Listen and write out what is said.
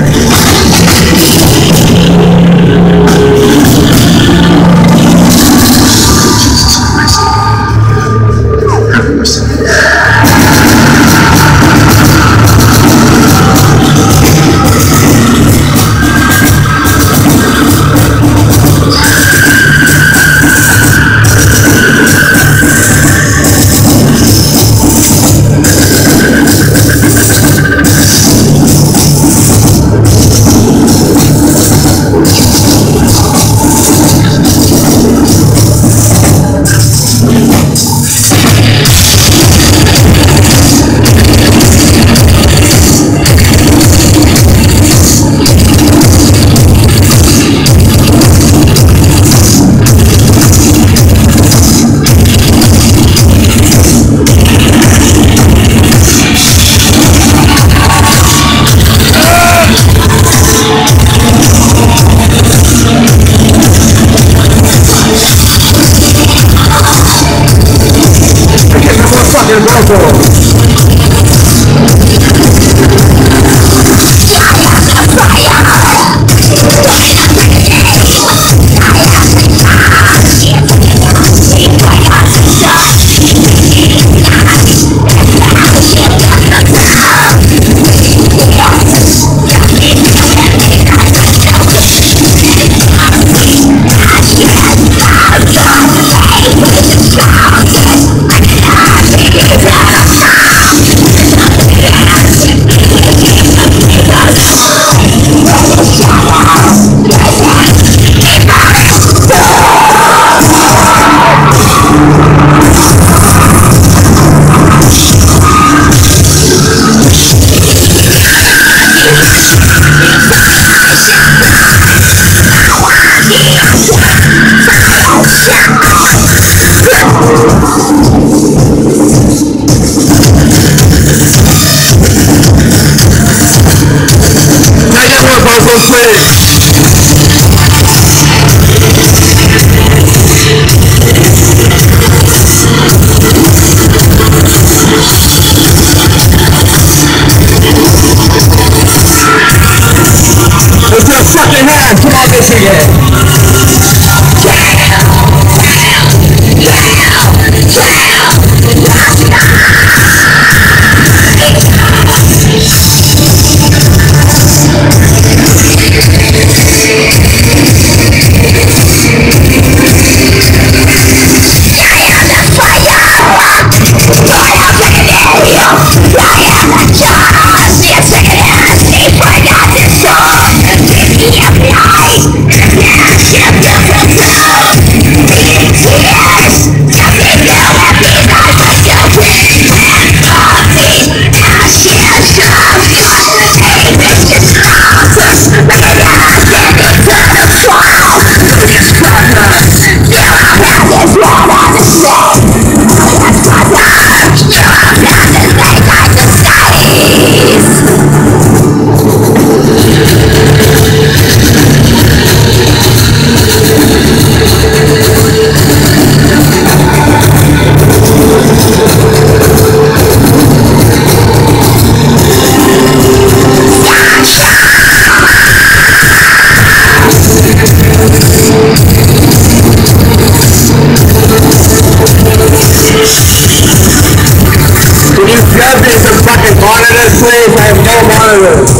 Can you grab please? Fire!